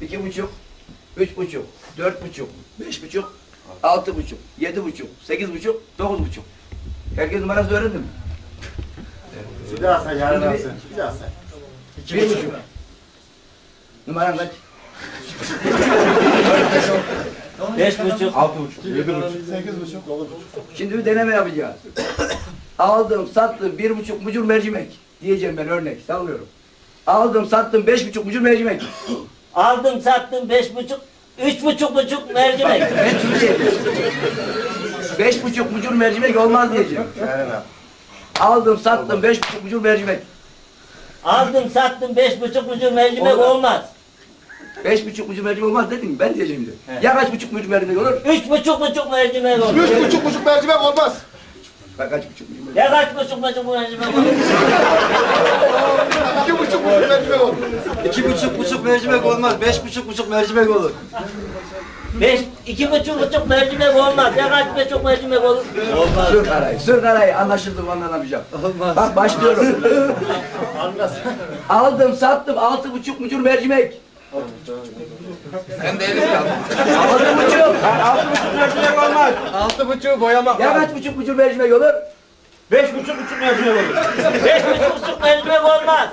iki buçuk, üç buçuk, dört buçuk, beş buçuk, altı buçuk, yedi buçuk, sekiz buçuk, dokuz buçuk. Herkes numarası öğrendi mi? Bir daha say yarın alsın. Bir daha say. Bir buçuk. Numaran kaç? Beş buçuk. Altı buçuk. Yedi buçuk. Sekiz buçuk. Dokuz buçuk. Şimdi bir deneme yapacağız. Aldım, sattım bir buçuk mucur mercimek. Diyeceğim ben örnek, sallıyorum. Aldım, sattım beş buçuk mucur mercimek. Aldım sattım beş buçuk. Üç buçuk buçuk mercimek. Ben şimdi beş buçuk mucur mercimek olmaz diyeceğim. Aldım, sattım beş buçuk mucur mercimek. Aldım sattım beş buçuk buçuk mercimek Olmaz. olmaz. Beş buçuk mucur mercimek olmaz dedim mi? Ben diyeceğim şimdi. Ya kaç buçuk mucur mercimek olur? Üç buçuk buçuk mercimek olur. Üç buçuk buçuk mercimek olmaz. Bak kaç buçuk mucur mercimek? Ya kaç buçuk buçuk mercimek olur? İki buçuk buçuk mercimek olur. İki buçuk buçuk mercimek olmaz. Beş buçuk buçuk mercimek olur. Beş, iki buçuk buçuk mercimek olmaz. Ya kaç buçuk mercimek olur? Sür karayı, sür karayı. Anlaşıldı mı anlayamayacağım. Olmaz. Bak başlıyorum. Aldım, sattım altı buçuk mucur mercimek. Ben de elim kaldı. Altı buçuk. Altı buçuk mercimek olmaz. Altı buçuğu boyamak Ya kaç buçuk mucur mercimek olur? Beş buçuk buçuk mercimek olur. Beş buçuk buçuk mercimek olmaz.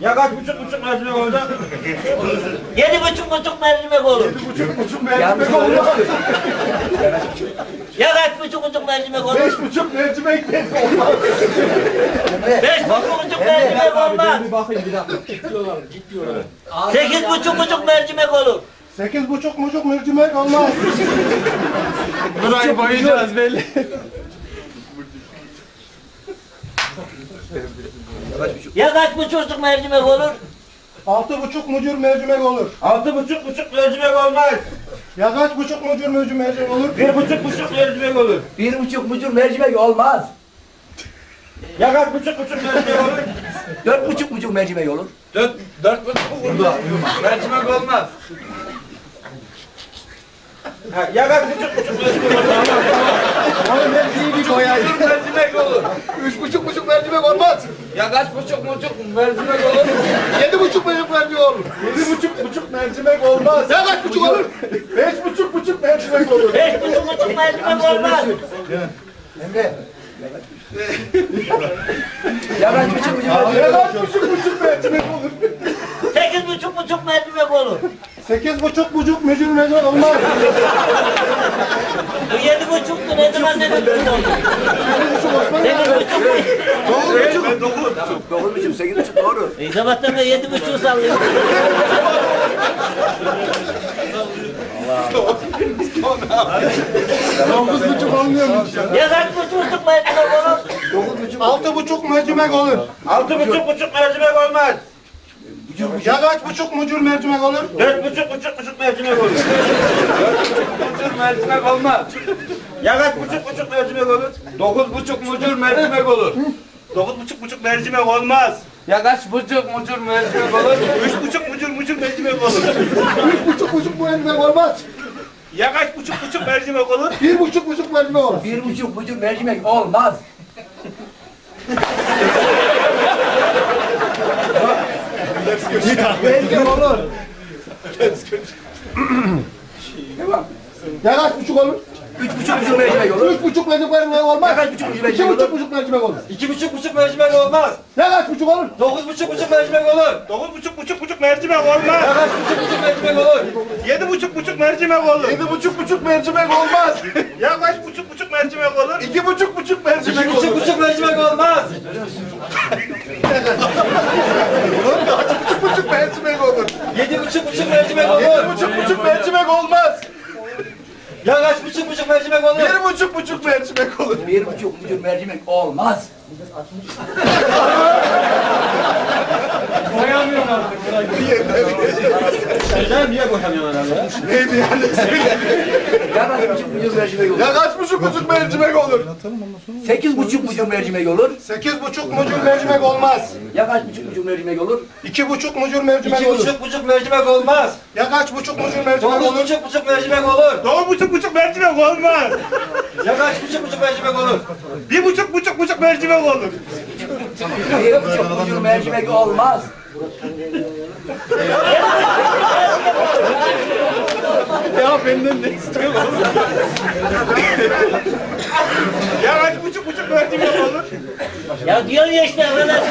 Ya kaç buçuk buçuk mercimek olacak? Yedi buçuk buçuk mercimek olur. Buçuk buçuk Yanlış mercimek olmaz. Ya kaç buçuk buçuk mercimek olur? Beş buçuk mercimek de olmaz. Beş buçuk buçuk mercimek olmaz. bakayım bir dakika. Sekiz buçuk buçuk mercimek olur. Sekiz buçuk buçuk mercimek olmaz. Burayı boyayacağız belli. Ya kaç buçuk mercimek olur? Altı buçuk mucur mercimek olur. Altı buçuk buçuk mercimek olmaz. Ya kaç buçuk mucur mucur mercimek olur? Bir buçuk buçuk mercimek olur. Bir buçuk mucur mercimek olmaz. Ya kaç buçuk buçuk mercimek olur? Dört buçuk mucur mercimek olur. Dört, dört buçuk burada. Mercimek olmaz. Ha, ya kaç buçuk buçuk mercimek olur? Oğlum hepsini bir koyayım. mercimek olur. Üç buçuk buçuk mercimek olmaz. Ya kaç buçuk buçuk mercimek olur? Yedi buçuk buçuk mercimek olur. Yedi buçuk buçuk mercimek olmaz. Ya kaç buçuk olur? Beş buçuk buçuk mercimek olur. Beş buçuk buçuk mercimek olmaz. Emre. Ya kaç buçuk mucur Ya mercimek olur? kaç buçuk buçuk mercimek olur? Sekiz buçuk buçuk mercimek olur. Sekiz buçuk buçuk mucur mercimek olmaz. Bu yedi buçuktu ne zaman dedim bunu? Sekiz buçuk. Dokuz buçuk. Dokuz buçuk, sekiz buçuk doğru. E sabahtan da yedi buçuğu sallıyor. Dokuz buçuk olmuyormuş. Ya kaç buçuk buçuk mercimek olur? Altı buçuk mercimek olur. Altı buçuk buçuk mercimek olmaz. Ya kaç buçuk mucur mercimek olur? Dört buçuk buçuk buçuk mercimek olur. Dört buçuk buçuk mercimek olmaz. Ya kaç buçuk buçuk mercimek olur? Dokuz buçuk mucur mercimek olur. Dokuz buçuk buçuk mercimek olmaz. Ya kaç buçuk mucur mercimek olur? Üç buçuk mucur mucur mercimek olur. Üç buçuk buçuk mercimek olmaz. Ya kaç buçuk buçuk mercimek olur? Bir buçuk buçuk mercimek olur. Bir buçuk mucur mercimek olmaz. Belki olur. Tamam. Ya kaç buçuk olur? Üç buçuk mucur mercimek olur. Üç buçuk mercimek olmaz. Ya kaç buçuk İki mercimek buçuk olur? buçuk mercimek olur. İki buçuk buçuk mercimek olmaz. Ya kaç buçuk olur? Dokuz buçuk buçuk mercimek olur. Dokuz buçuk buçuk buçuk mercimek olmaz. Ya kaç buçuk buçuk mercimek olur? Yedi buçuk buçuk mercimek olur. Yedi buçuk buçuk mercimek olmaz. Ya kaç buçuk buçuk mercimek olur? İki buçuk buçuk mercimek İki olur. buçuk buçuk mercimek olmaz. buçuk buçuk mercimek olur. Buçuk buçuk mercimek olur. buçuk buçuk mercimek olmaz. Ya kaç buçuk buçuk mercimek olur? Bir buçuk buçuk mercimek olur. Bir buçuk mucur mercimek olmaz. Koyamıyorum artık. Sen niye koyamıyorsun abi? Neydi yani. Ya kaç buçuk mucur mercimek olur? Ya kaç buçuk buçuk mercimek olur? Sekiz buçuk mucur mercimek olur. Sekiz buçuk mucur mercimek olmaz. Ya kaç buçuk mucur mercimek olur? İki buçuk mucur mercimek İki olur. buçuk buçuk mercimek olmaz. Ya kaç buçuk mucur mercimek Dokuz olur? buçuk buçuk mercimek olur. Dokuz buçuk buçuk mercimek olmaz. Ya kaç buçuk buçuk mercimek olur? Bir buçuk buçuk buçuk mercimek olur. Bir buçuk mucur mercimek olmaz ya benden ne istiyor ya hadi buçuk buçuk verdim ya olur. Ya diyor ya işte Mehmet ya.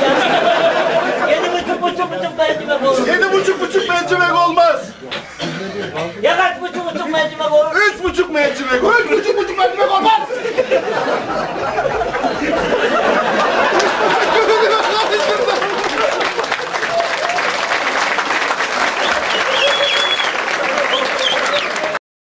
Yedi buçuk buçuk buçuk mercimek olur. Yedi buçuk buçuk mercimek olmaz. Ya kaç buçuk buçuk mercimek olur? Üç buçuk mercimek. Üç buçuk buçuk mercimek olmaz.